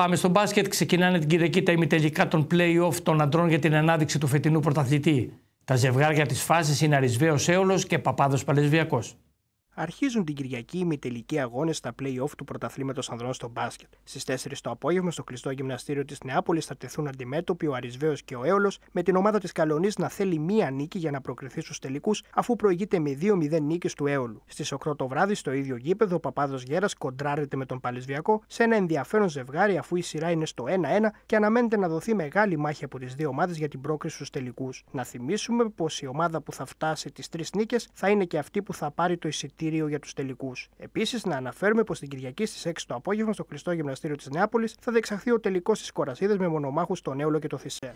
Πάμε στο μπάσκετ. Ξεκινάνε την Κυριακή τα ημιτελικά των play-off των αντρών για την ανάδειξη του φετινού πρωταθλητή. Τα ζευγάρια της φάσης είναι Αρισβαίο Έολος και Παπάδος Παλαισβιακός. Αρχίζουν την Κυριακή οι τελικοί αγώνες στα play-off του πρωταθλήματος ανδρών στο μπάσκετ. Στις 4 το απόγευμα, στο κλειστό γυμναστήριο της Νεάπολης, θα τεθούν αντιμέτωποι ο Αρισβαίο και ο Έολος, με την ομάδα της Καλονής να θέλει μία νίκη για να προκριθεί στους τελικούς, αφού προηγείται με 2-0 νίκες του Έολου. Στις 8 το βράδυ, στο ίδιο γήπεδο, ο Παπάδος Γέρας κοντράρεται με τον Παλαισβιακό σε ένα ενδιαφέρον ζευγάρι, αφού η σειρά είναι στο 1-1 και αναμένεται να δοθεί μεγάλη μάχη από τις δύο ομάδες για την πρόκριση στους τελικούς. Να θυμίσουμε πως η ομάδα που θα φτάσει τις τρεις νίκες θα είναι και αυτή που θα πάρει το εισιτήριο για τους τελικούς. Επίσης, να αναφέρουμε πως την Κυριακή στις 6 το απόγευμα στο κλειστό γυμναστήριο της Νεάπολης θα διεξαχθεί ο τελικός της Κορασίδε με μονομάχους στον Έολο και το Θησέα.